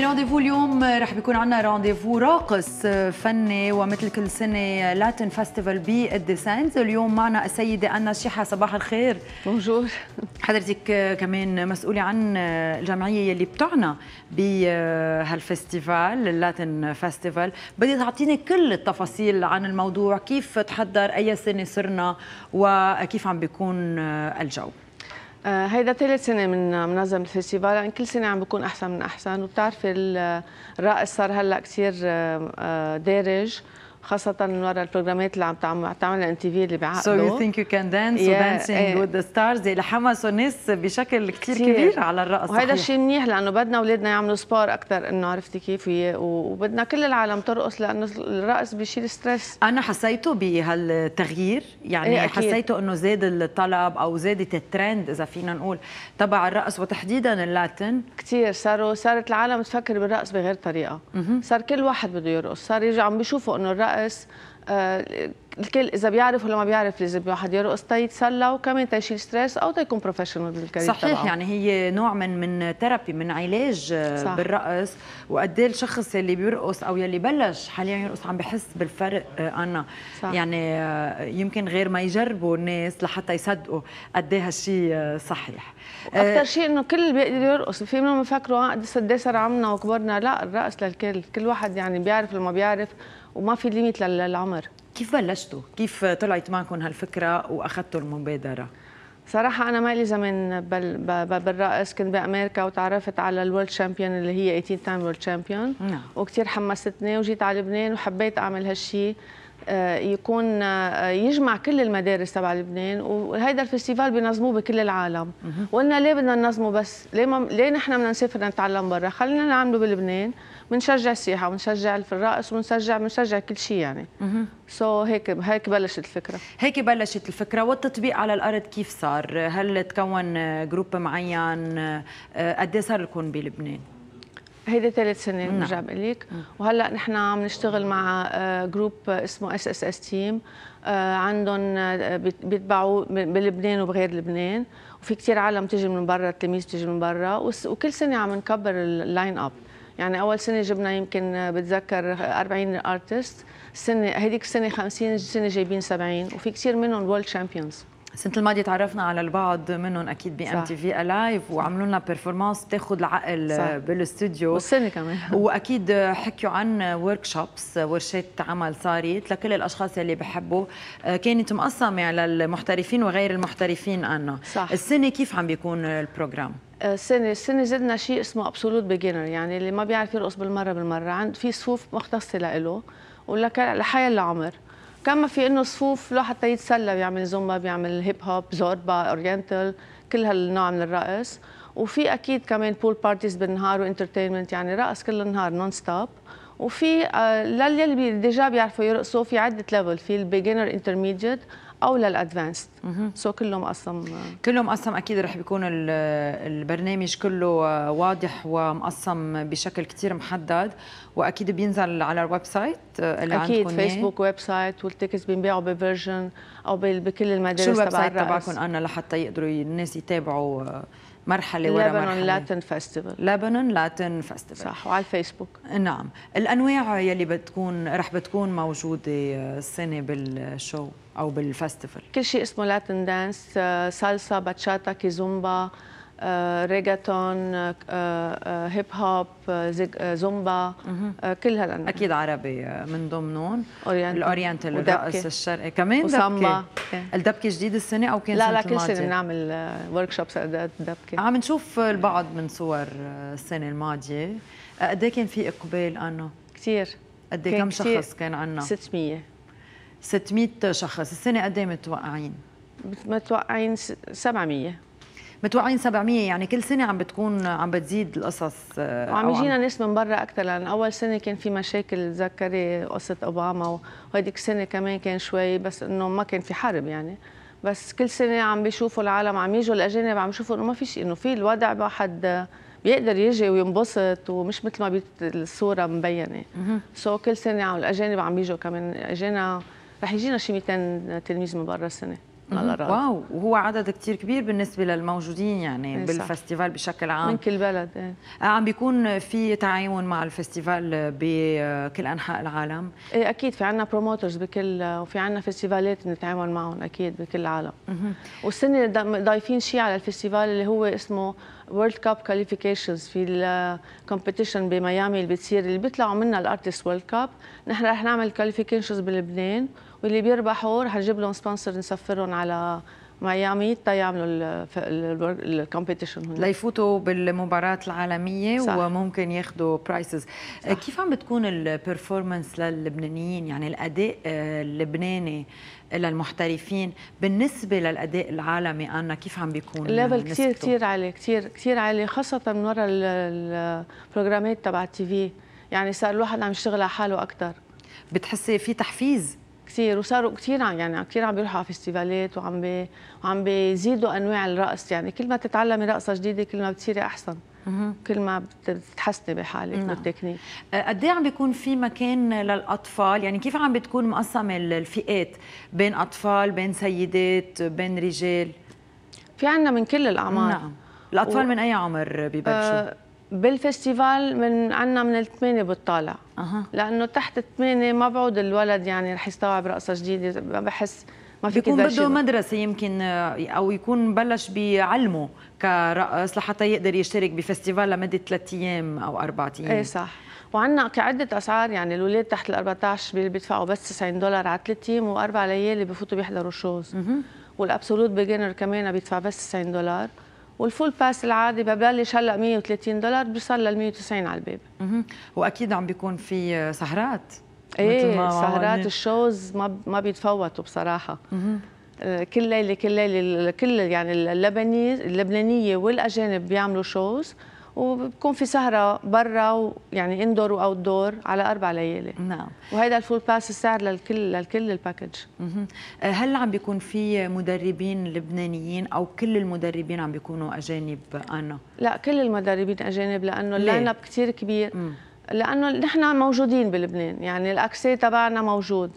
ب Rendez-vous اليوم رح بيكون عندنا rendez-vous راقص فني ومثل كل سنة Latin festival بالديسانز اليوم معنا السيدة أنا شيحة صباح الخير. bonjour حضرتك كمان مسؤولة عن الجمعية يلي بتعنى بهال festival ال Latin festival بدي تعطيني كل التفاصيل عن الموضوع كيف تحضر أي سنة صرنا وكيف عم بيكون الجو. آه، هيدا ثالث سنة من منظم ال festival يعني كل سنة عم بيكون أحسن من أحسن وبتعرفي الرقص صار هلأ كثير آه، آه، دارج. خاصة من وراء البروجرامات اللي عم تعملها MTV اللي So you think you can dance yeah, dancing with the stars اللي حمسوا الناس بشكل كثير كبير على الرقص وهذا الشيء منيح لأنه بدنا أولادنا يعملوا sport أكثر إنه عرفتي كيف وبدنا كل العالم ترقص لأنه الرقص بيشيل stress أنا حسيته بهالتغيير يعني إيه حسيته إنه زاد الطلب أو زادت الترند إذا فينا نقول تبع الرقص وتحديدا ال Latin. كثير صاروا صارت العالم تفكر بالرقص بغير طريقة. صار كل واحد بده يرقص. صار يرجع عم بيشوفوا إنه الرقص الرقص آه، الكل إذا بيعرف ولا ما بيعرف لازم واحد يرقص تيتسلى وكمان تيشيل stress أو تيكون professional بال career صحيح طبعا. يعني هي نوع من من therapy من علاج آه، صح. بالرقص وقد إيه الشخص اللي بيرقص أو يلي بلش حاليا يرقص عم بحس بالفرق أنا صح. يعني يمكن غير ما يجربوا الناس لحتى يصدقوا قد إيه هالشيء صحيح أكثر شيء إنه كل بيقدر يرقص في منهم بفكروا قد قد صار عمرنا وكبرنا لا الرقص للكل كل واحد يعني بيعرف ولا ما بيعرف وما في limite للعمر. كيف بلشتوا؟ كيف طلعت معكم هالفكرة وأخذتوا المبادرة؟ صراحة أنا ما لي زمان بالرقص كنت بأمريكا وتعرفت على ال world champion اللي هي 18 time world champion وكثير حمستني وجيت على لبنان وحبيت أعمل هالشيء آه، يكون آه، يجمع كل المدارس تبع لبنان وهيدا ال festival بينظموه بكل العالم. وقلنا ليه بدنا ننظمه بس؟ ليه ما ليه نحن بدنا نسافر نتعلم برا؟ خلينا نعمله بلبنان. بنشجع السياحه ونشجع الرقص ونشجع بنشجع كل شيء يعني. so هيك هيك بلشت الفكرة. هيك بلشت الفكرة. والتطبيق على الأرض كيف صار؟ هل تكون group معين؟ قد صار لكم بلبنان؟ هيدي ثالث سنه برجع نعم. بقول لك وهلأ نحن عم نشتغل مع group اسمه SSS team عندهم آه، بيتبعوا بلبنان وبغير لبنان. وفي كثير عالم تيجي من برا التلاميذ تيجي من برا. وكل سنة عم نكبر ال line up يعني أول سنة جبنا يمكن بتذكر 40 artist السنة هذيك السنة 50 سنة جايبين 70 وفي كثير منهم world champions السنة الماضية تعرفنا على البعض منهم أكيد ب MTV Alive وعملوا لنا performance بتاخذ العقل. بالاستوديو والسنة كمان. وأكيد حكيوا عن workshops ورشات عمل صارت لكل الأشخاص اللي بحبوا. كانت مقسمة على المحترفين وغير المحترفين أنا. صح. السنة كيف عم بيكون ال program السنة السنة زدنا شيء اسمه absolute beginner يعني اللي ما بيعرف يرقص بالمرة بالمرة. عند في صفوف مختصة له ولك لحيا العمر كما في إنه صفوف له حتى يتسلى بيعمل زومبا بيعمل hip hop زوربا oriental كل هالنوع من الرقص. وفي أكيد كمان pool parties بالنهار و entertainment يعني رقص كل النهار non-stop وفي آه، للي déjà بيعرفوا يرقصوا في عدة level في ال beginner intermediate أو لل advanced. so كله مقسم كله مقسم أكيد رح بيكون البرنامج كله واضح ومقسم بشكل كثير محدد وأكيد بينزل على ال website اللي أكيد Facebook website وال tickets بينباعوا ب Virgin أو بكل المدارس شو ال website تبعكم؟ أنا لحتى يقدروا الناس يتابعوا مرحلة ورا مرحلة. Lebanon Latin Festival Lebanon Latin Festival صح وعلى الفيسبوك. نعم. الأنواع يلي بتكون رح بتكون موجودة السنة بال show أو بال festival. كل شيء اسمه Latin dance salsa bachata kizomba reggaeton hip hop zumba كل هالأنواع. أكيد عربي من ضمنهم. ال oriental الرقص الشرقي. كمان و samba. الدبكة جديد السنة أو كان لا لا كل سنة بنعمل ورك شوبس دبكة. عم نشوف البعض من صور السنة الماضية. قد إيه كان في إقبال أنا كثير قد كم شخص كان عندنا 600 600 شخص. السنة قد إيه متوقعين؟ متوقعين 700 متوقعين 700 يعني كل سنة عم بتكون عم بتزيد القصص آه، وعم يجينا ناس من برا أكثر لأن أول سنة كان في مشاكل تذكري قصة أوباما وهذيك السنة كمان كان شوي بس إنه ما كان في حرب يعني. بس كل سنة عم بيشوفوا العالم عم يجوا الأجانب عم يشوفوا إنه ما في شيء إنه في الوضع واحد بيقدر يجي وينبسط ومش مثل ما بيت الصورة مبينة. so كل سنة الاجانب عم بيجوا كمان اجانا رح يجينا شي 200 تلميذ من برا السنة. wow. وهو عدد كثير كبير بالنسبة للموجودين يعني إيه بال festival بشكل عام. من كل بلد إيه. آه، عم بيكون في تعاون مع ال festival بكل أنحاء العالم. إيه أكيد في عندنا promoters بكل وفي عندنا festival ات بنتعامل معهم أكيد بكل العالم. والسنة ضايفين شيء على ال festival اللي هو اسمه World Cup qualifications في ال competition بميامي اللي بتصير اللي بيطلعوا منها ال artist World Cup نحن رح نعمل qualifications بلبنان واللي بيربحوا رح نجيب لهم sponsor نسفرهم على ميامي تيعملوا ال competition هون. ليفوتوا بالمباراة العالمية صح. وممكن ياخذوا prizes كيف عم بتكون ال performance للبنانيين؟ يعني الأداء آه، اللبناني للمحترفين بالنسبة للأداء العالمي أنا كيف عم بيكون ال level كثير كثير عالي كثير كثير عالي خاصة من وراء ال program ات تبع التي في. يعني صار الواحد عم يشتغل على حاله أكثر بتحسي في تحفيز؟ كثير وصاروا كثير يعني كثير عم بيروحوا على festival ات وعم بي وعم بيزيدوا أنواع الرقص. يعني كل ما تتعلمي رقصة جديدة كل ما بتصيري أحسن. كل ما بتتحسني بحالك نعم. بالتكنيك قد إيه عم بيكون في مكان للأطفال؟ يعني كيف عم بتكون مقسمة الفئات بين أطفال بين سيدات بين رجال؟ في عندنا من كل الأعمار. نعم. الأطفال و... من أي عمر ببلشوا؟ آه بالفستيفال من عندنا من الثمانية بالطالع أه. لأنه تحت الثمانية ما بعود الولد يعني رح يستوعب رقصة جديدة بحس ما في يكون بده مدرسة يمكن أو يكون بلش بيعلمه كرقص لحتى يقدر يشترك ب festival لمدة ثلاث أيام أو أربع أيام. إيه صح. وعندنا كعدة أسعار يعني الأولاد تحت ال 14 بيدفعوا بس 90 دولار على ثلاث أيام وأربع ليالي بفوتوا بيحضروا shows. وال absolute beginner كمان بيدفع بس 90 دولار. وال full pass العادي ببلش هلا 130 دولار بيوصل لل 190 على الباب. وأكيد عم بيكون في سهرات إيه سهرات ال shows ما ما بيتفوتوا بصراحة. آه، كل ليلة كل ليلة كل يعني اللبنانيه اللبنانية والأجانب بيعملوا shows. وبكون في سهرة برا يعني indoor و outdoor على أربع ليالي. نعم. وهذا ال full pass السعر للكل للكل ال package أه، هل عم بيكون في مدربين لبنانيين أو كل المدربين عم بيكونوا أجانب؟ أنا. لا كل المدربين أجانب لأنه ال line up كثير كبير. مم. لأنه نحن موجودين بلبنان يعني ال accès تبعنا موجود.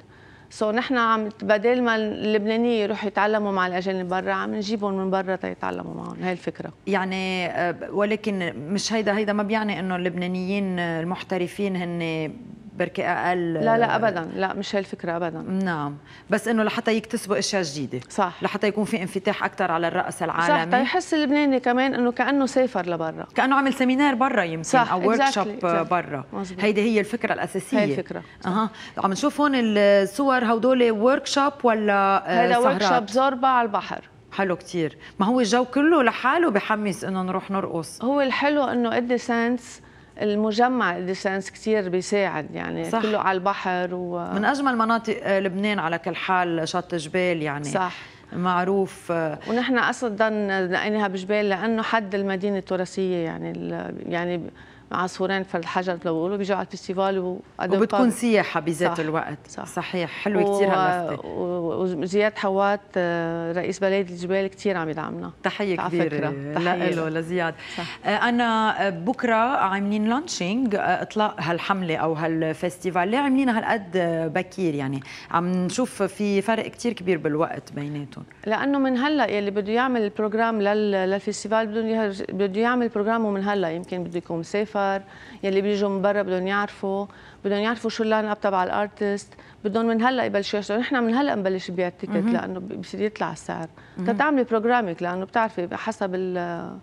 so نحن عم بدل ما اللبنانية يروحوا يتعلموا مع الأجانب برا عم نجيبهم من برا تيتعلموا معهم. هي الفكرة. يعني آه، ولكن مش هيدا هيدا ما بيعني إنه اللبنانيين المحترفين هن بركي أقل لا لا ابدا. لا مش هي الفكرة ابدا. نعم. بس إنه لحتى يكتسبوا أشياء جديدة. صح. لحتى يكون في انفتاح أكثر على الرقص العالمي. صح. يحس اللبناني كمان إنه كأنه سافر لبرا. كأنه عمل seminar برا يمكن صح. أو workshop برا. هيدي هي الفكرة الأساسية. هي الفكرة. أها. عم نشوف هون الصور هدول workshop ولا هذا workshop زوربا على البحر. حلو كثير ما هو الجو كله لحاله بحمس إنه نروح نرقص. هو الحلو إنه Eddé Sands المجمع Eddé Sands كثير بيساعد يعني صح. كله على البحر و... من أجمل مناطق آه، لبنان على كل حال شط جبيل يعني صح معروف آه. ونحن أصلا نقيناها بجبيل لأنه حد المدينة التراثية يعني يعني عصفورين بحجر لو بيقولوا بيجوا على ال festival وبتكون سياحة بذات الوقت. صح. صحيح. حلو و... كثير هاللفته وزياد حوات آه، رئيس بلدية جبيل كثير عم يدعمنا. تحية كبيره له. لزياد. صح. آه، أنا بكرة عاملين launching آه، إطلاق هالحملة أو هال festival. ليه عاملينها هالقد بكير يعني؟ عم نشوف في فرق كثير كبير بالوقت بيناتهم. لأنه من هلأ يلي بده يعمل program لل festival بده يعمل program ه من هلأ يمكن بده يكون مسافر السفر يلي بيجوا من برا بدهم يعرفوا بدهم يعرفوا شو ال line up تبع ال artists بدهم من هلأ يبلشوا يشتغلوا نحن من هلأ نبلش نبيع ال tickets لأنه بصير يطلع السعر. تتعملي program ك لأنه بتعرفي حسب ال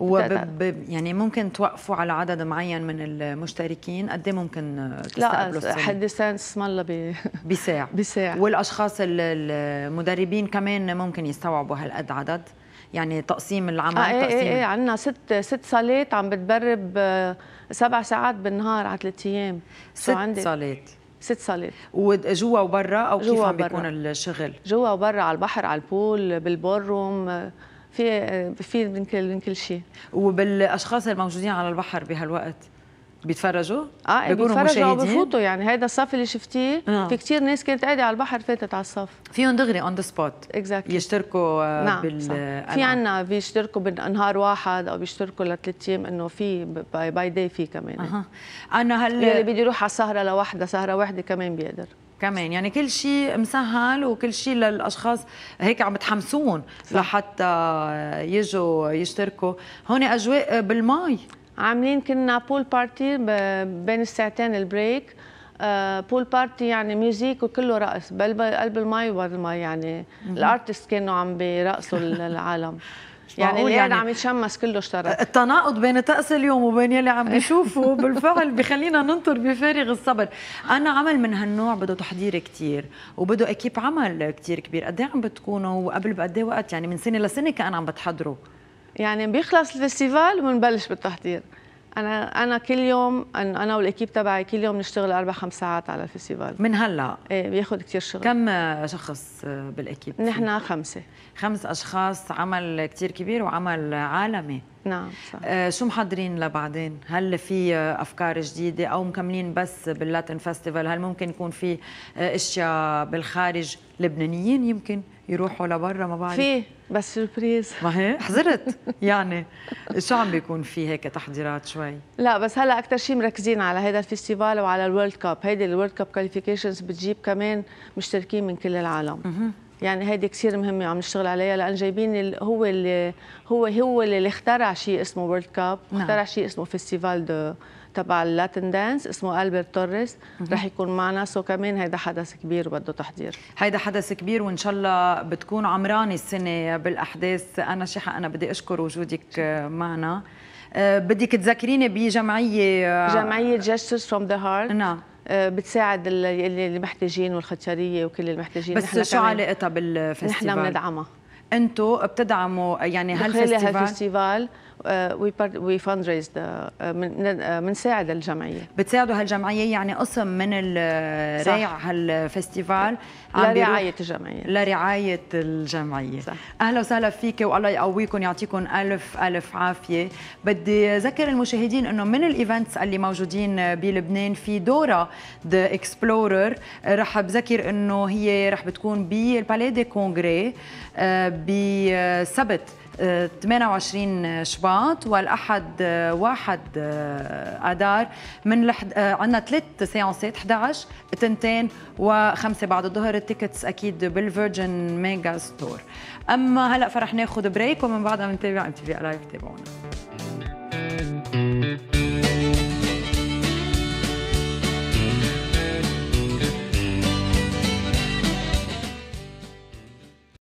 وب يعني ممكن توقفوا على عدد معين من المشتركين قد إيه ممكن تستقبلوا لا حد Sands اسم الله بي... بساع بساع والأشخاص المدربين كمان ممكن يستوعبوا هالقد عدد؟ يعني تقسيم العمل آه إيه تقسيم إيه إيه عندنا ست ست صالات عم بتبرب آه، سبع ساعات بالنهار على ثلاث أيام. ست صالات. ست صالات. وجوا وبرا أو كيف عم بيكون الشغل؟ جوا وبرا على البحر على البول بالبورروم آه، في آه، في من كل من كل شيء. وبالأشخاص الموجودين على البحر بهالوقت؟ بيتفرجوا؟ آه بيكونوا بيتفرجوا بفوتوا يعني هيدا الصف اللي شفتيه آه. في كثير ناس كانت قاعدة على البحر فاتت على الصف. فيهم دغري on the spot exactly يشتركوا آه، نعم بال في عنا بيشتركوا بنهار واحد أو بيشتركوا لثلاث أيام إنه في by day في كمان. أه. أنا هل اللي بده يروح على سهره لوحدة سهرة واحدة كمان بيقدر. كمان يعني كل شيء مسهل وكل شيء للأشخاص هيك عم بتحمسون لحتى يجوا يشتركوا. هون أجواء بالماي عاملين كنا pool party بين الساعتين ال break. pool party يعني music وكله رقص. قلب المي وبعد المي يعني. ال artists كانوا عم بيرقصوا العالم. يعني اللي يعني. عم يتشمس كله اشترك التناقض بين طقس اليوم وبين يلي عم بيشوفوا. بالفعل بخلينا ننطر بفارغ الصبر. أنا عمل من هالنوع بده تحضير كثير وبده équipe عمل كثير كبير. قد عم بتكونوا وقبل بقد وقت؟ يعني من سنة لسنة كأن عم بتحضروا. يعني بيخلص ال festival وبنبلش بالتحضير. أنا أنا كل يوم أنا وال équipe تبعي كل يوم نشتغل أربع خمس ساعات على ال festival من هلأ؟ إيه بياخذ كثير شغل. كم شخص بال équipe؟ نحن خمسة. خمس أشخاص عمل كثير كبير وعمل عالمي. نعم صح. آه شو محضرين لبعدين؟ هل في أفكار جديدة أو مكملين بس بال Latin festival؟ هل ممكن يكون في أشياء بالخارج لبنانيين يمكن يروحوا لبرا؟ ما بعرف. في بس surprise ما هي؟ حضرت. يعني شو عم بيكون في هيك تحضيرات شوي؟ لا بس هلا أكثر شيء مركزين على هذا ال festival وعلى ال World Cup. هيدي ال World Cup qualifications بتجيب كمان مشتركين من كل العالم. يعني هيدي كثير مهمة وعم نشتغل عليها لأن جايبين هو اللي هو هو اللي اخترع شيء اسمه World Cup نعم. اخترع شيء اسمه festival do تبع ال Latin dance اسمه ألبرت توريس رح يكون معنا. so كمان هيدا حدث كبير وبده تحضير. هيدا حدث كبير وإن شاء الله بتكون عمراني السنة بالأحداث. أنا شيحة أنا بدي أشكر وجودك معنا. أه بدك تذكريني بجمعيه جمعية Gestures from the Heart نعم. بتساعد اللي محتاجين والختياريه وكل المحتاجين. بس شو علاقتها بال festival؟ نحن بندعمها. أنتم بتدعموا يعني هال festival we raise بنساعد الجمعيه بتساعدوا هالجمعية يعني قسم من الريع هال festival. لرعايه الجمعية. لرعايه الجمعية. صح. أهلا وسهلا فيك والله يقويكم يعطيكم الف ألف عافية. بدي أذكر المشاهدين إنه من ال events اللي موجودين بلبنان في Dora the Explorer رح بذكر إنه هي رح بتكون بال Palais des Congrès بسبت 28 شباط والأحد 1 آذار من لحد عندنا ثلاث séance ات 11 2 و5 بعد الظهر ال tickets أكيد بال Virgin Megastore أما هلا فرح ناخذ break ومن بعدها بنتابع MTV Live تابعونا